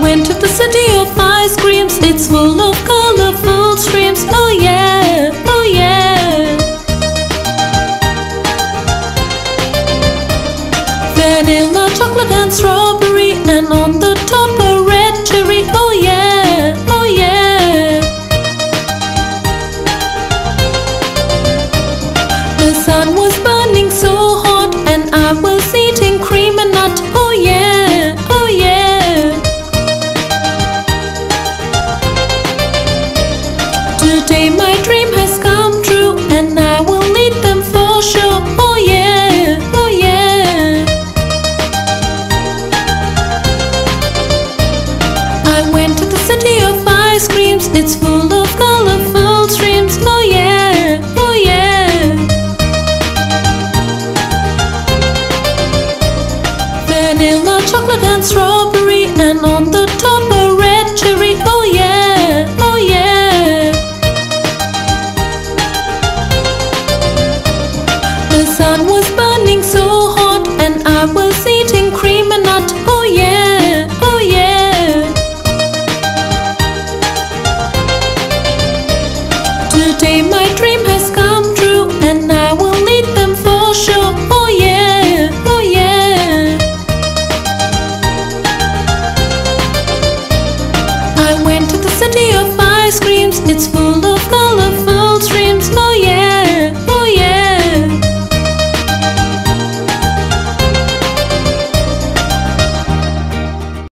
went to the city of ice creams. It's full of colorful streams. Oh yeah, oh yeah. Vanilla, chocolate, and strawberry, and on the I went to the city of ice creams. It's full of colorful streams. Oh yeah, oh yeah. Vanilla, chocolate, and strawberry, and on the top a red cherry. Oh yeah, oh yeah. The sun was my dream has come true, and I will need them for sure. Oh yeah, oh yeah. I went to the city of ice creams. It's full of.